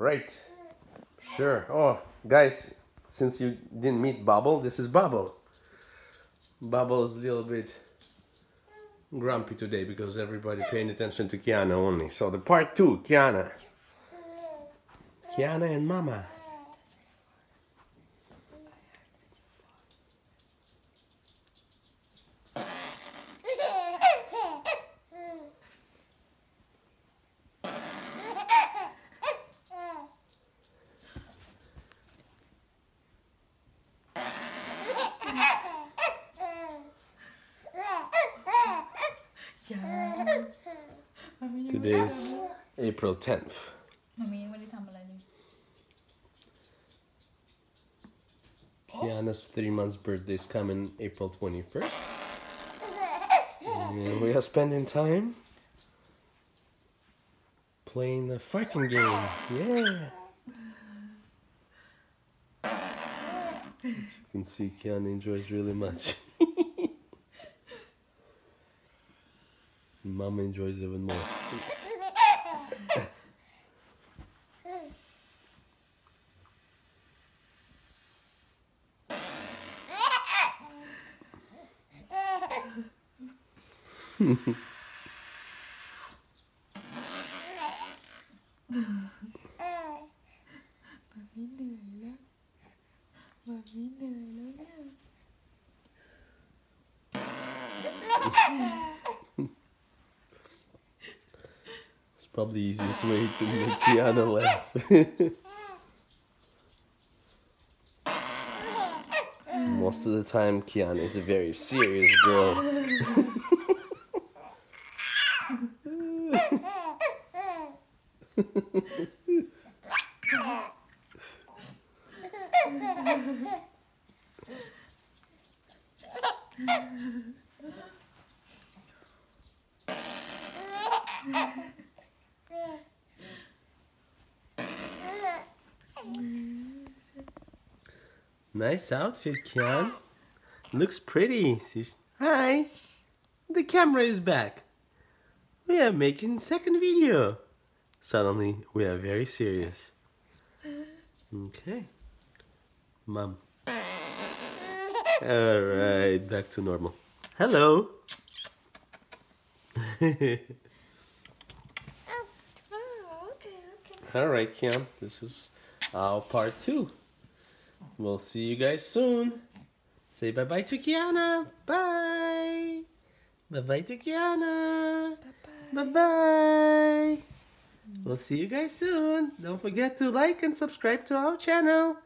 Right. Sure. Oh, guys, since you didn't meet Bubble, this is Bubble. Bubble is a little bit grumpy today because everybody paying attention to Kiana only. So the part two, Kiana. Kiana and Mama. Today's Today is April 10th. Kiana's three months birthday is coming April 21st. And we are spending time playing the fighting game. Yeah. You can see Kiana enjoys really much. Mama enjoys even more. It's probably the easiest way to make Kiana laugh. Most of the time, Kiana is a very serious girl. Nice outfit, Kian. Looks pretty. Hi. The camera is back. We are making second video. Suddenly, we are very serious. Okay. Mom. Alright, back to normal. Hello. Okay, okay. Alright, Kian. This is our part two. We'll see you guys soon. Say bye bye to Kiana. Bye. Bye bye to Kiana. Bye bye. We'll see you guys soon. Don't forget to like and subscribe to our channel.